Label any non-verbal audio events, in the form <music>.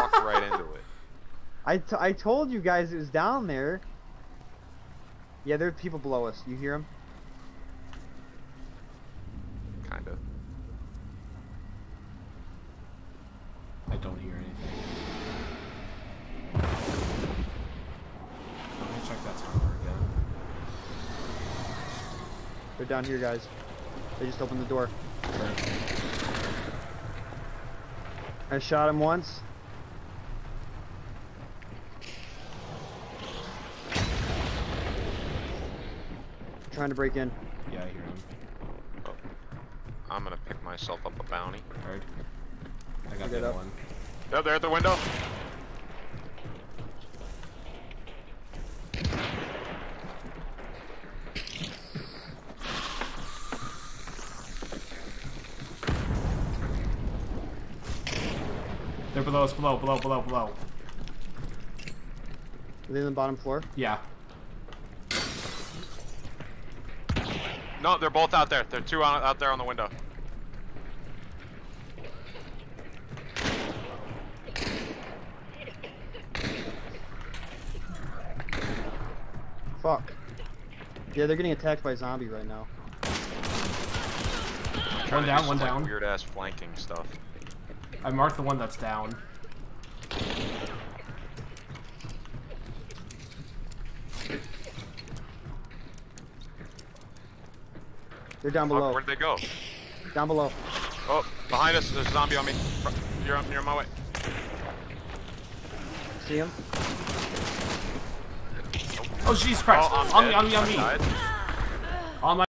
walked right into it. <laughs> I, t I told you guys it was down there. Yeah, there are people below us. You hear them? Kind of. I don't hear anything. Let me check that tower again. They're down here, guys. They just opened the door. I shot him once. Trying to break in. Yeah, I hear him. Oh. I'm gonna pick myself up a bounty. Alright. I got Pick the it up. one. They're there at the window. They're below us, below, below, below, below. Are they in the bottom floor? Yeah. No, they're both out there. They're two out, out there on the window. Fuck. Yeah, they're getting attacked by zombie right now. One down, one down. Weird ass flanking stuff. I marked the one that's down. They're down Fuck, below. where'd they go? Down below. Oh, behind us. There's a zombie on me. You're on, you're on my way. See him? Oh, Jesus Christ! Oh, I'm on me, on me, on I me! died.